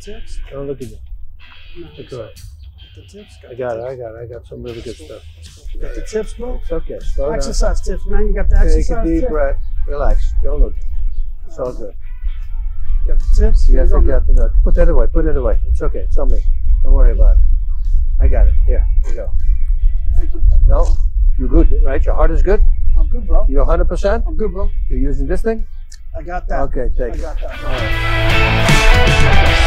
tips. Don't look at me. No, Look away. the tips. I got it. I got it. I got some really good stuff. You got the tips, bro. It's okay. Slow down. Exercise tips, man. You got the Take exercise Take a deep tips. breath. Relax. Don't look. It's all good. You got the tips. You have Here to we go. get the nut. Put that away. Put it away. It's okay. It's on me. Don't worry about it. I got it. Here. Here you go. Thank you. No? You're good, right? Your heart is good? I'm good, bro. You're 100%? I'm good, bro. You're using this thing? I got that. Okay, take I it.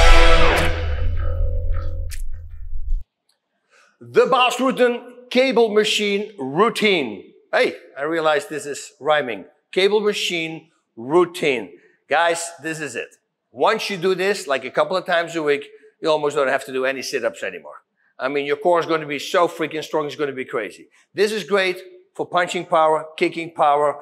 The Bas Rutten cable machine routine. Hey, I realize this is rhyming. Cable machine routine. Guys, this is it. Once you do this, like a couple of times a week, you almost don't have to do any sit-ups anymore. I mean, your core is going to be so freaking strong, it's going to be crazy. This is great for punching power, kicking power,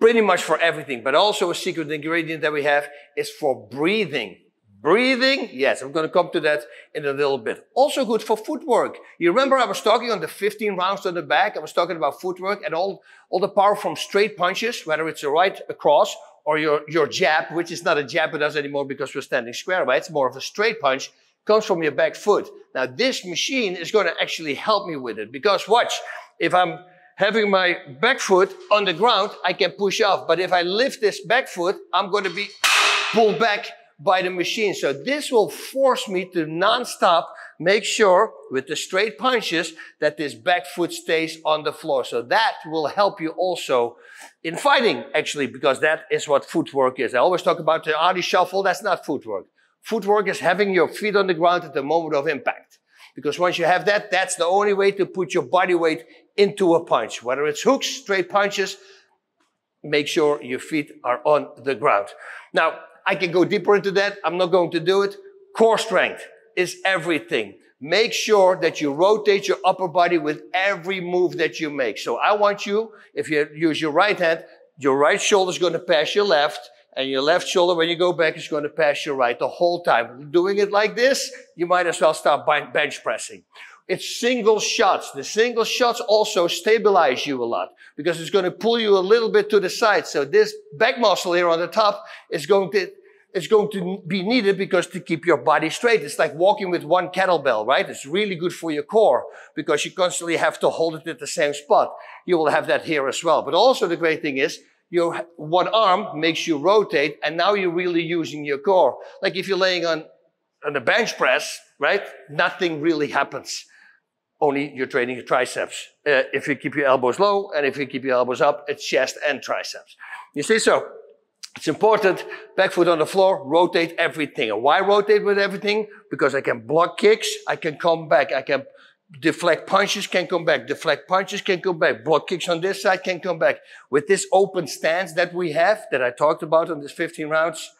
pretty much for everything. But also a secret ingredient that we have is for breathing. Breathing, yes, I'm going to come to that in a little bit. Also good for footwork. You remember I was talking on the 15 rounds on the back. I was talking about footwork and all, all the power from straight punches, whether it's a right across or your, your jab, which is not a jab with us anymore because we're standing square, right? It's more of a straight punch, comes from your back foot. Now this machine is going to actually help me with it because watch, if I'm having my back foot on the ground, I can push off. But if I lift this back foot, I'm going to be pulled back by the machine. So this will force me to non-stop make sure with the straight punches that this back foot stays on the floor. So that will help you also in fighting, actually, because that is what footwork is. I always talk about the Ali shuffle. That's not footwork. Footwork is having your feet on the ground at the moment of impact. Because once you have that, that's the only way to put your body weight into a punch. Whether it's hooks, straight punches, make sure your feet are on the ground. Now, I can go deeper into that. I'm not going to do it. Core strength is everything. Make sure that you rotate your upper body with every move that you make. So I want you, if you use your right hand, your right shoulder is going to pass your left, and your left shoulder, when you go back, is going to pass your right the whole time. Doing it like this, you might as well start bench pressing. It's single shots. The single shots also stabilize you a lot because it's going to pull you a little bit to the side. So this back muscle here on the top is going to, it's going to be needed because to keep your body straight. It's like walking with one kettlebell, right? It's really good for your core because you constantly have to hold it at the same spot. You will have that here as well. But also the great thing is your one arm makes you rotate and now you're really using your core. Like if you're laying on, on a bench press, right? Nothing really happens only you're training your triceps. Uh, if you keep your elbows low and if you keep your elbows up, it's chest and triceps. You see, so it's important. Back foot on the floor, rotate everything. And why rotate with everything? Because I can block kicks, I can come back, I can deflect punches, can come back, deflect punches, can come back, block kicks on this side, can come back. With this open stance that we have, that I talked about on this 15 rounds,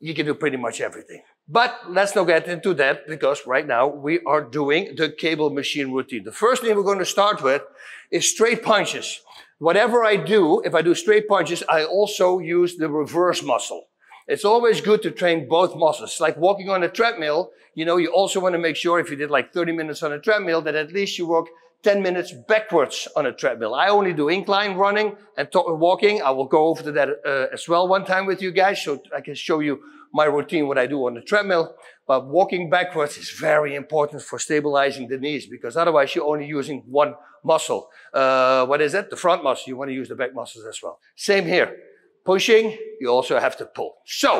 you can do pretty much everything. But let's not get into that because right now we are doing the cable machine routine. The first thing we're going to start with is straight punches. Whatever I do, if I do straight punches, I also use the reverse muscle. It's always good to train both muscles. It's like walking on a treadmill. You know, you also want to make sure if you did like 30 minutes on a treadmill that at least you walk 10 minutes backwards on a treadmill. I only do incline running and walking. I will go over to that uh, as well one time with you guys so I can show you my routine, what I do on the treadmill. But walking backwards is very important for stabilizing the knees because otherwise you're only using one muscle. Uh, what is it? The front muscle. You want to use the back muscles as well. Same here. Pushing, you also have to pull. So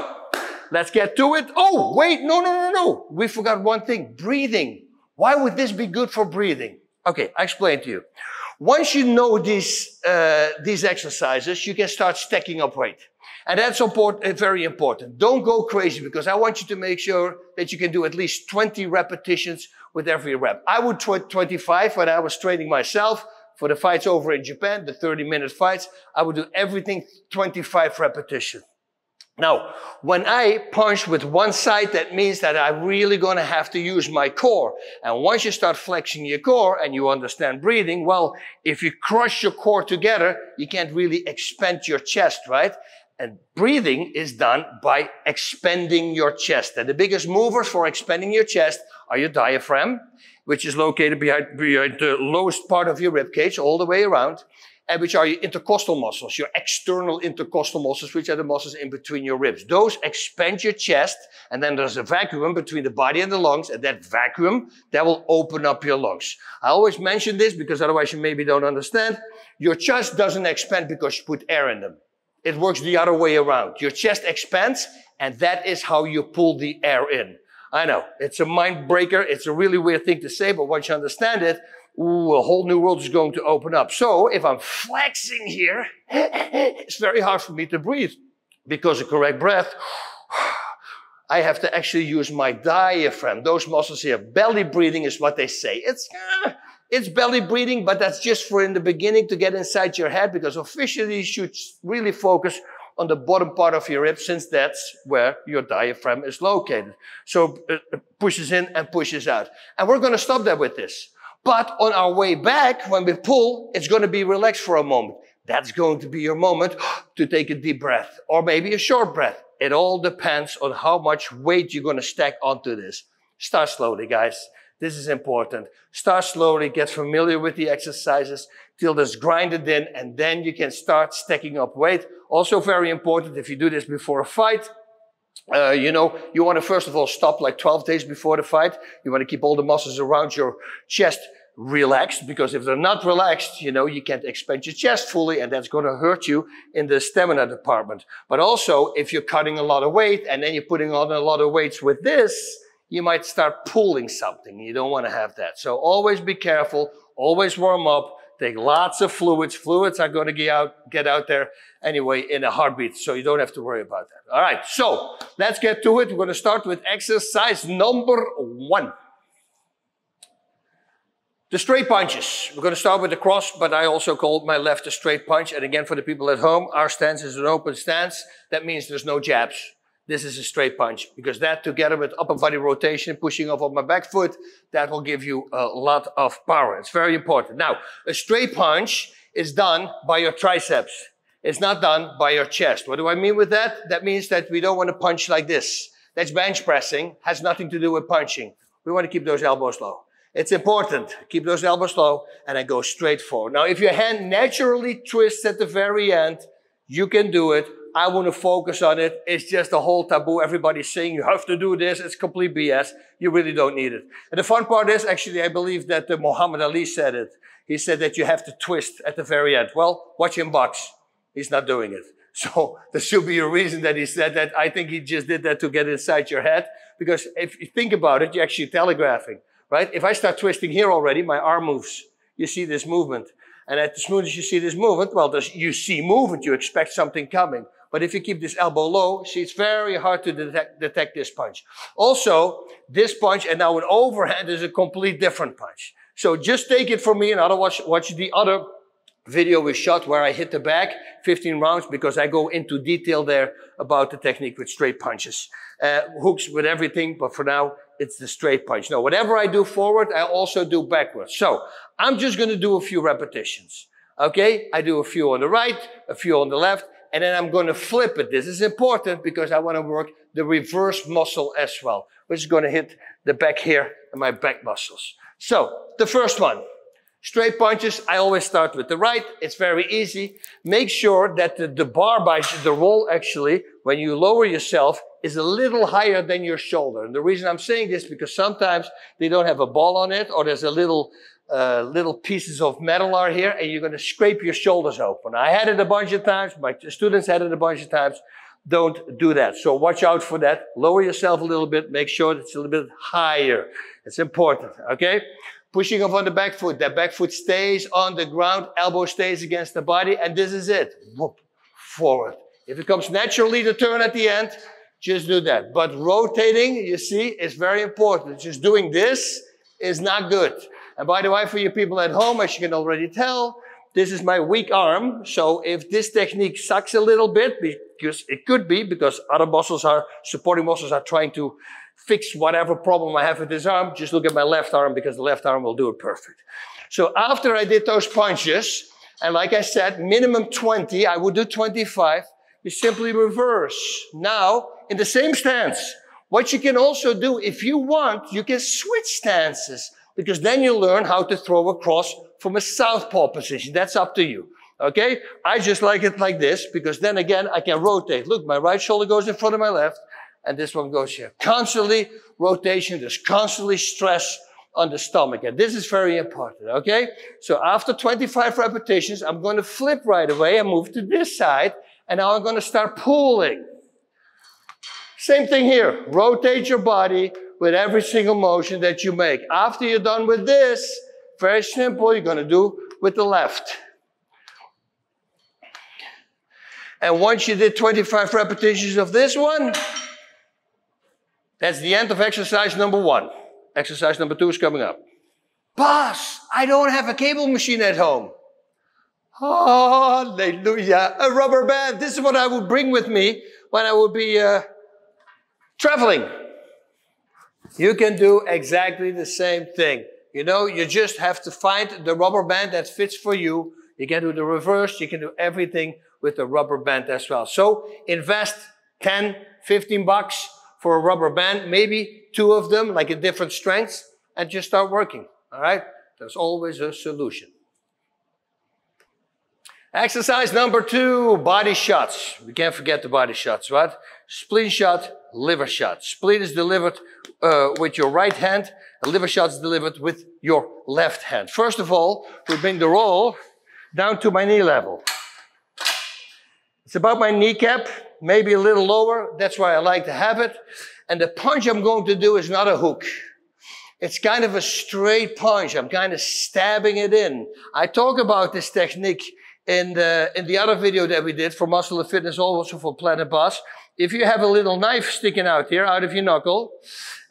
let's get to it. Oh, wait. No, no, no, no. We forgot one thing. Breathing. Why would this be good for breathing? Okay, I explain to you. Once you know these, uh, these exercises, you can start stacking up weight. And that's important, very important. Don't go crazy because I want you to make sure that you can do at least 20 repetitions with every rep. I would try 25 when I was training myself for the fights over in Japan, the 30 minute fights. I would do everything 25 repetitions. Now, when I punch with one side, that means that I'm really going to have to use my core. And once you start flexing your core and you understand breathing, well, if you crush your core together, you can't really expand your chest, right? And breathing is done by expanding your chest. And the biggest movers for expanding your chest are your diaphragm, which is located behind, behind the lowest part of your rib cage all the way around. And which are your intercostal muscles, your external intercostal muscles, which are the muscles in between your ribs. Those expand your chest, and then there's a vacuum between the body and the lungs, and that vacuum, that will open up your lungs. I always mention this because otherwise you maybe don't understand. Your chest doesn't expand because you put air in them. It works the other way around. Your chest expands, and that is how you pull the air in. I know, it's a mind breaker. It's a really weird thing to say, but once you understand it, ooh, a whole new world is going to open up. So if I'm flexing here, it's very hard for me to breathe because the correct breath, I have to actually use my diaphragm. Those muscles here, belly breathing is what they say. It's, uh, it's belly breathing, but that's just for in the beginning to get inside your head because officially you should really focus on the bottom part of your rib since that's where your diaphragm is located. So it pushes in and pushes out. And we're going to stop that with this. But on our way back, when we pull, it's going to be relaxed for a moment. That's going to be your moment to take a deep breath or maybe a short breath. It all depends on how much weight you're going to stack onto this. Start slowly, guys. This is important. Start slowly, get familiar with the exercises till there's grinded in, and then you can start stacking up weight. Also very important, if you do this before a fight, uh, you know, you want to first of all stop like 12 days before the fight. You want to keep all the muscles around your chest relaxed because if they're not relaxed, you know, you can't expand your chest fully and that's going to hurt you in the stamina department. But also, if you're cutting a lot of weight and then you're putting on a lot of weights with this, you might start pulling something. You don't want to have that. So always be careful. Always warm up. Take lots of fluids. Fluids are going to get out, get out there anyway in a heartbeat. So you don't have to worry about that. All right. So let's get to it. We're going to start with exercise number one. The straight punches. We're going to start with the cross, but I also call my left a straight punch. And again, for the people at home, our stance is an open stance. That means there's no jabs. This is a straight punch because that together with upper body rotation, pushing off of my back foot, that will give you a lot of power. It's very important. Now, a straight punch is done by your triceps. It's not done by your chest. What do I mean with that? That means that we don't want to punch like this. That's bench pressing, has nothing to do with punching. We want to keep those elbows low. It's important. Keep those elbows low and then go straight forward. Now, if your hand naturally twists at the very end, you can do it. I want to focus on it. It's just a whole taboo. Everybody's saying you have to do this. It's complete BS. You really don't need it. And the fun part is actually, I believe that uh, Muhammad Ali said it. He said that you have to twist at the very end. Well, watch him box. He's not doing it. So there should be a reason that he said that. I think he just did that to get inside your head. Because if you think about it, you're actually telegraphing right? If I start twisting here already, my arm moves. You see this movement. And as soon as you see this movement, well, you see movement, you expect something coming. But if you keep this elbow low, see, it's very hard to detect, detect this punch. Also, this punch and now an overhand is a complete different punch. So just take it from me and otherwise watch watch the other video we shot where I hit the back 15 rounds because I go into detail there about the technique with straight punches. Uh, hooks with everything, but for now, it's the straight punch. Now, whatever I do forward, I also do backwards. So I'm just going to do a few repetitions. Okay. I do a few on the right, a few on the left, and then I'm going to flip it. This is important because I want to work the reverse muscle as well, which is going to hit the back here and my back muscles. So the first one, straight punches. I always start with the right. It's very easy. Make sure that the, the bar by the roll actually, when you lower yourself, is a little higher than your shoulder. And the reason I'm saying this because sometimes they don't have a ball on it or there's a little, uh, little pieces of metal are here and you're going to scrape your shoulders open. I had it a bunch of times. My students had it a bunch of times. Don't do that. So watch out for that. Lower yourself a little bit. Make sure it's a little bit higher. It's important. Okay. Pushing up on the back foot. That back foot stays on the ground. Elbow stays against the body. And this is it. Whoop. Forward. If it comes naturally to turn at the end, just do that. But rotating, you see, is very important. Just doing this is not good. And by the way, for you people at home, as you can already tell, this is my weak arm. So if this technique sucks a little bit, because it could be because other muscles are, supporting muscles are trying to fix whatever problem I have with this arm, just look at my left arm because the left arm will do it perfect. So after I did those punches, and like I said, minimum 20, I would do 25, you simply reverse. Now, in the same stance. What you can also do, if you want, you can switch stances because then you learn how to throw a cross from a southpaw position. That's up to you. Okay? I just like it like this because then again, I can rotate. Look, my right shoulder goes in front of my left and this one goes here. Constantly rotation. There's constantly stress on the stomach. And this is very important. Okay? So after 25 repetitions, I'm going to flip right away and move to this side. And now I'm going to start pulling. Same thing here. Rotate your body with every single motion that you make. After you're done with this, very simple, you're going to do with the left. And once you did 25 repetitions of this one, that's the end of exercise number one. Exercise number two is coming up. Bas, I don't have a cable machine at home. Hallelujah. A rubber band. This is what I would bring with me when I would be uh, traveling. You can do exactly the same thing. You know, you just have to find the rubber band that fits for you. You can do the reverse. You can do everything with the rubber band as well. So invest 10, 15 bucks for a rubber band, maybe two of them, like in different strengths, and just start working. All right? There's always a solution. Exercise number two, body shots. We can't forget the body shots, right? Spleen shot, liver shot. Spleen is delivered uh, with your right hand. A liver shot is delivered with your left hand. First of all, we bring the roll down to my knee level. It's about my kneecap, maybe a little lower. That's why I like to have it. And the punch I'm going to do is not a hook. It's kind of a straight punch. I'm kind of stabbing it in. I talk about this technique in the, in the other video that we did for Muscle and Fitness, also for Planet Bas. If you have a little knife sticking out here, out of your knuckle,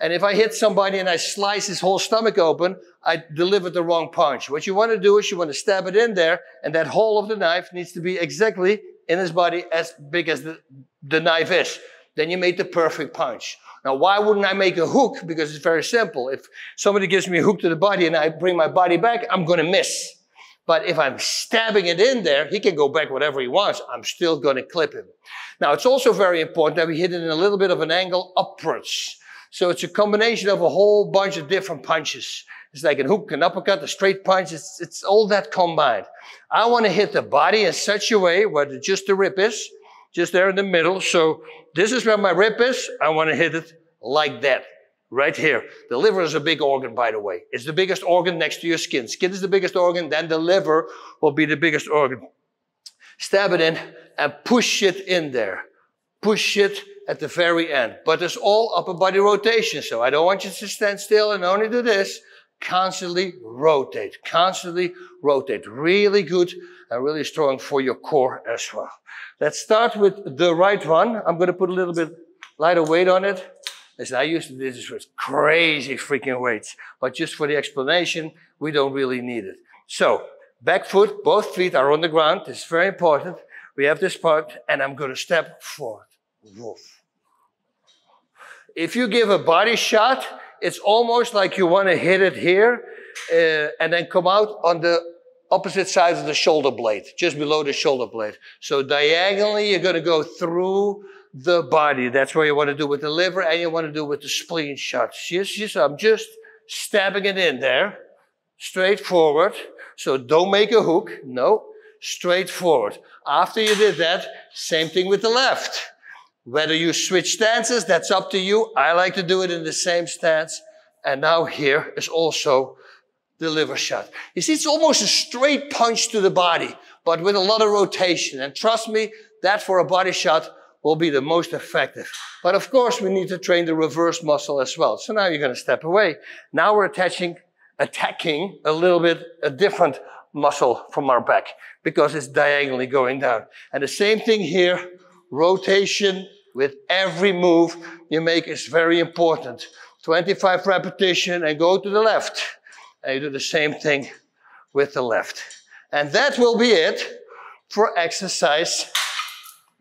and if I hit somebody and I slice his whole stomach open, I delivered the wrong punch. What you want to do is you want to stab it in there, and that hole of the knife needs to be exactly in his body as big as the, the knife is. Then you made the perfect punch. Now, why wouldn't I make a hook? Because it's very simple. If somebody gives me a hook to the body and I bring my body back, I'm going to miss. But if I'm stabbing it in there, he can go back whatever he wants. I'm still going to clip him. Now, it's also very important that we hit it in a little bit of an angle upwards. So it's a combination of a whole bunch of different punches. It's like a hook, an uppercut, a straight punch. It's, it's all that combined. I want to hit the body in such a way where the, just the rib is, just there in the middle. So this is where my rib is. I want to hit it like that, right here. The liver is a big organ, by the way. It's the biggest organ next to your skin. Skin is the biggest organ, then the liver will be the biggest organ. Stab it in and push it in there. Push it at the very end. But it's all upper body rotation. So I don't want you to stand still and only do this constantly rotate, constantly rotate. Really good and really strong for your core as well. Let's start with the right one. I'm going to put a little bit lighter weight on it. Listen, I used to do this with crazy freaking weights, but just for the explanation, we don't really need it. So, back foot, both feet are on the ground. This is very important. We have this part, and I'm going to step forward. If you give a body shot, it's almost like you want to hit it here uh, and then come out on the opposite side of the shoulder blade, just below the shoulder blade. So diagonally, you're going to go through the body. That's what you want to do with the liver and you want to do with the spleen shot. Yes, yes, I'm just stabbing it in there, straight forward. So don't make a hook. No, straight forward. After you did that, same thing with the left. Whether you switch stances, that's up to you. I like to do it in the same stance. And now here is also the liver shot. You see, it's almost a straight punch to the body, but with a lot of rotation. And trust me, that for a body shot will be the most effective. But of course, we need to train the reverse muscle as well. So now you're going to step away. Now we're attaching, attacking a little bit a different muscle from our back because it's diagonally going down. And the same thing here, rotation with every move you make is very important. 25 repetition and go to the left. And you do the same thing with the left. And that will be it for exercise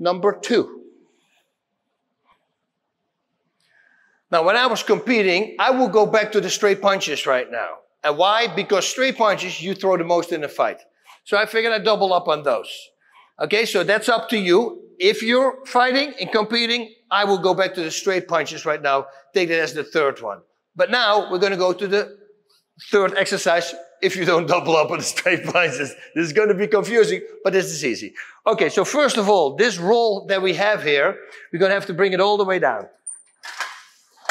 number two. Now, when I was competing, I will go back to the straight punches right now. And why? Because straight punches, you throw the most in the fight. So I figured I'd double up on those. Okay, so that's up to you. If you're fighting and competing, I will go back to the straight punches right now. Take that as the third one. But now we're going to go to the third exercise if you don't double up on the straight punches. This is going to be confusing, but this is easy. Okay, so first of all, this roll that we have here, we're going to have to bring it all the way down.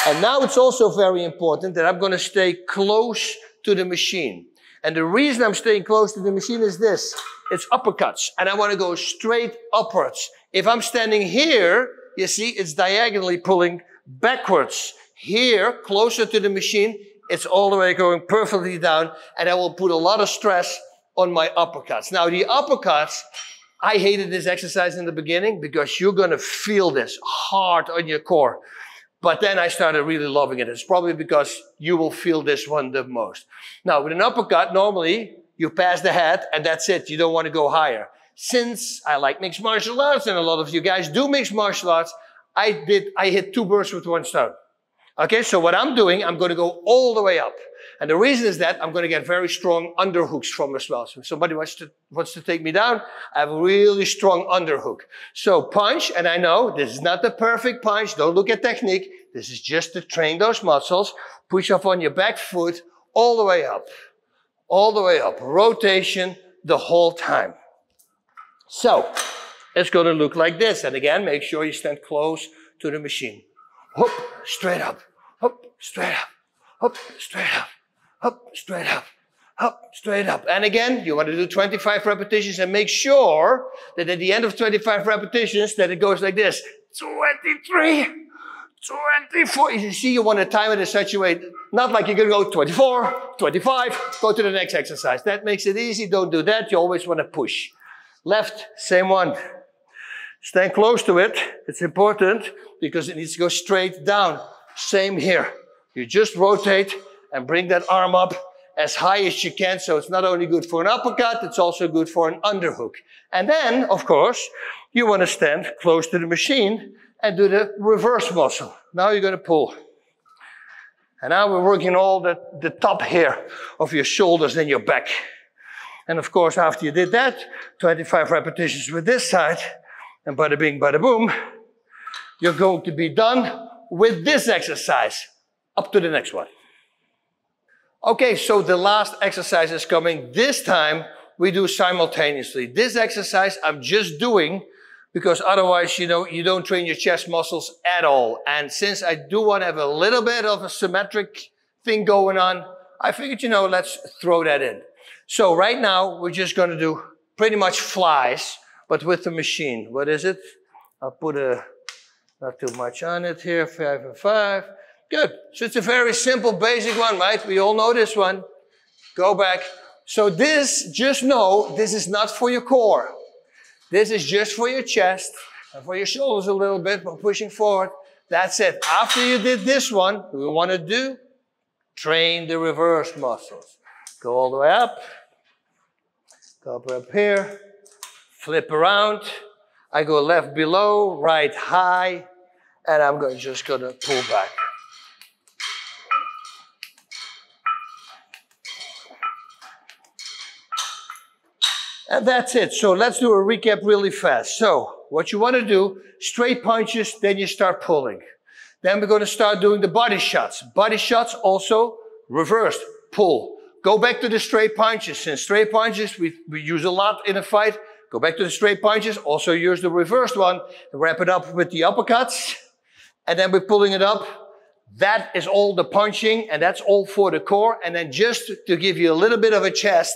And now it's also very important that I'm going to stay close to the machine. And the reason I'm staying close to the machine is this. It's uppercuts. And I want to go straight upwards. If I'm standing here, you see, it's diagonally pulling backwards. Here, closer to the machine, it's all the way going perfectly down. And I will put a lot of stress on my uppercuts. Now, the uppercuts, I hated this exercise in the beginning because you're going to feel this hard on your core. But then I started really loving it. It's probably because you will feel this one the most. Now, with an uppercut, normally you pass the head and that's it. You don't want to go higher. Since I like mixed martial arts and a lot of you guys do mixed martial arts, I did, I hit two birds with one stone. Okay, so what I'm doing, I'm going to go all the way up. And the reason is that I'm going to get very strong underhooks from as well. So if somebody wants to, wants to take me down, I have a really strong underhook. So punch, and I know this is not the perfect punch. Don't look at technique. This is just to train those muscles. Push up on your back foot all the way up. All the way up. Rotation the whole time. So, it's going to look like this. And again, make sure you stand close to the machine. Hoop, straight up. Hoop, straight up. Hoop, straight up. Hoop, straight up. Up, straight up. And again, you want to do 25 repetitions and make sure that at the end of 25 repetitions that it goes like this. 23, 24. You see, you want to time it in such a way, not like you're going to go 24, 25, go to the next exercise. That makes it easy. Don't do that. You always want to push. Left, same one. Stand close to it. It's important because it needs to go straight down. Same here. You just rotate and bring that arm up as high as you can. So it's not only good for an uppercut, it's also good for an underhook. And then, of course, you want to stand close to the machine and do the reverse muscle. Now you're going to pull. And now we're working all the, the top here of your shoulders and your back. And of course, after you did that, 25 repetitions with this side, and bada bing, bada boom, you're going to be done with this exercise. Up to the next one. Okay, so the last exercise is coming. This time we do simultaneously. This exercise I'm just doing because otherwise, you know, you don't train your chest muscles at all. And since I do want to have a little bit of a symmetric thing going on, I figured, you know, let's throw that in. So right now we're just going to do pretty much flies, but with the machine. What is it? I'll put a, not too much on it here, five and five. Good. So it's a very simple, basic one, right? We all know this one. Go back. So this, just know, this is not for your core. This is just for your chest and for your shoulders a little bit, but pushing forward. That's it. After you did this one, we want to do, train the reverse muscles. Go all the way up. Go up, up here. Flip around. I go left below, right high, and I'm going just going to pull back. And that's it. So let's do a recap really fast. So what you want to do, straight punches, then you start pulling. Then we're going to start doing the body shots. Body shots also reversed, pull. Go back to the straight punches. Since straight punches we, we use a lot in a fight, go back to the straight punches. Also use the reversed one. Wrap it up with the uppercuts. And then we're pulling it up. That is all the punching and that's all for the core. And then just to give you a little bit of a chest,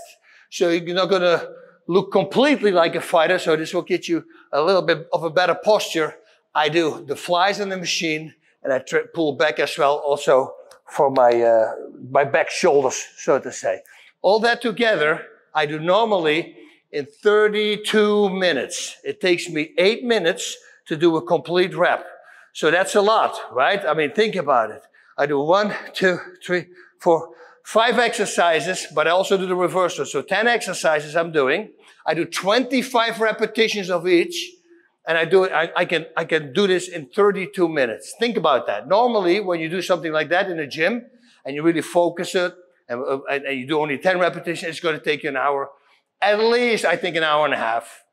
so you're not going to look completely like a fighter. So this will get you a little bit of a better posture. I do the flies on the machine and I pull back as well also for my, uh, my back shoulders, so to say. All that together, I do normally in 32 minutes. It takes me eight minutes to do a complete rep. So that's a lot, right? I mean, think about it. I do one, two, three, four, five exercises, but I also do the reversal. So 10 exercises I'm doing. I do 25 repetitions of each and I do it, I, I, can, I can do this in 32 minutes. Think about that. Normally, when you do something like that in a gym and you really focus it and, and, and you do only 10 repetitions, it's going to take you an hour. At least, I think, an hour and a half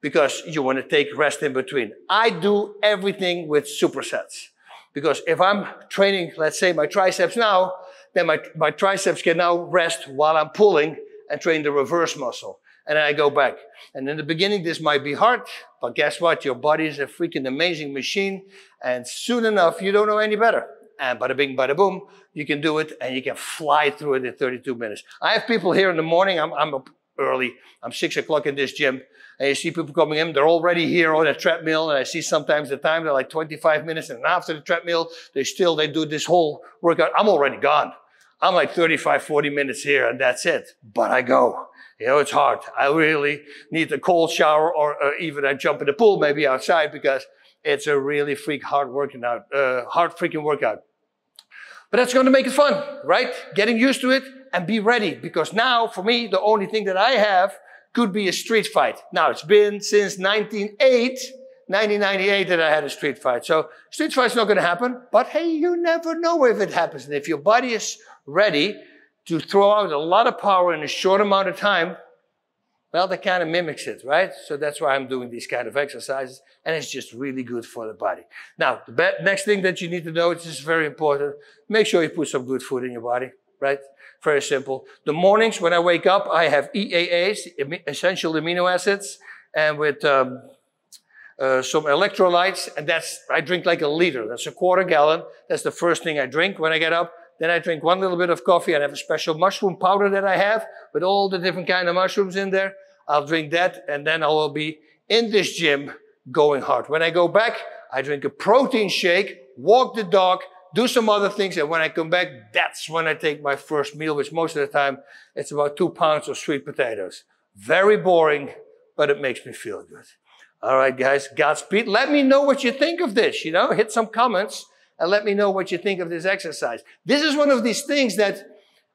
because you want to take rest in between. I do everything with supersets because if I'm training, let's say my triceps now, then my, my triceps can now rest while I'm pulling and train the reverse muscle. And then I go back. And in the beginning, this might be hard, but guess what? Your body is a freaking amazing machine. And soon enough, you don't know any better. And bada bing, bada boom, you can do it and you can fly through it in 32 minutes. I have people here in the morning. I'm, I'm early. I'm six o'clock in this gym. And you see people coming in, they're already here on a treadmill. And I see sometimes the time they're like 25 minutes. And after the treadmill, they still, they do this whole workout. I'm already gone. I'm like 35, 40 minutes here and that's it. But I go. You know, it's hard. I really need a cold shower or uh, even I jump in the pool maybe outside because it's a really freak hard working out, uh, hard freaking workout. But that's going to make it fun, right? Getting used to it and be ready because now for me, the only thing that I have could be a street fight. Now it's been since 1908, 1998 that I had a street fight. So street fight's not going to happen, but hey, you never know if it happens. And if your body is ready to throw out a lot of power in a short amount of time, well, that kind of mimics it, right? So that's why I'm doing these kind of exercises, and it's just really good for the body. Now, the next thing that you need to know, which is very important, make sure you put some good food in your body, right? Very simple. The mornings when I wake up, I have EAAs, essential amino acids, and with um, uh, some electrolytes, and that's I drink like a liter. That's a quarter gallon. That's the first thing I drink when I get up. Then I drink one little bit of coffee. I have a special mushroom powder that I have with all the different kind of mushrooms in there. I'll drink that and then I will be in this gym going hard. When I go back, I drink a protein shake, walk the dog, do some other things. And when I come back, that's when I take my first meal, which most of the time it's about two pounds of sweet potatoes. Very boring, but it makes me feel good. All right, guys, Godspeed. Let me know what you think of this. You know, hit some comments and let me know what you think of this exercise. This is one of these things that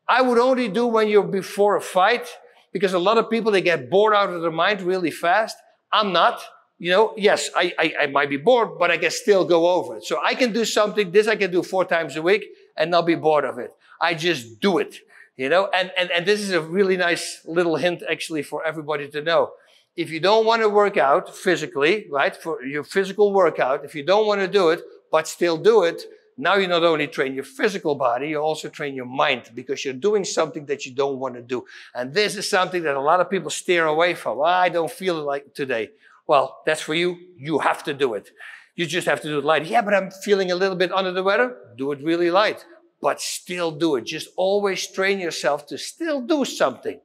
I would only do when you're before a fight because a lot of people, they get bored out of their mind really fast. I'm not. You know, yes, I, I, I might be bored, but I can still go over it. So I can do something, this I can do four times a week and not be bored of it. I just do it, you know, and, and, and this is a really nice little hint actually for everybody to know. If you don't want to work out physically, right, for your physical workout, if you don't want to do it, but still do it, now you not only train your physical body, you also train your mind because you're doing something that you don't want to do. And this is something that a lot of people steer away from. Well, I don't feel like today. Well, that's for you. You have to do it. You just have to do it light. Yeah, but I'm feeling a little bit under the weather. Do it really light, but still do it. Just always train yourself to still do something.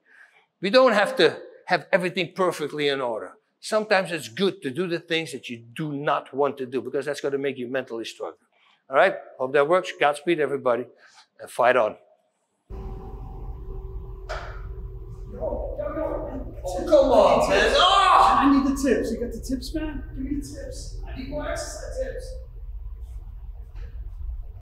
We don't have to have everything perfectly in order. Sometimes it's good to do the things that you do not want to do because that's going to make you mentally struggle. All right? Hope that works. Godspeed, everybody. And fight on. Oh, come on, man. Oh, I need the tips. You got the tips, man? Give me the tips. I need more exercise tips.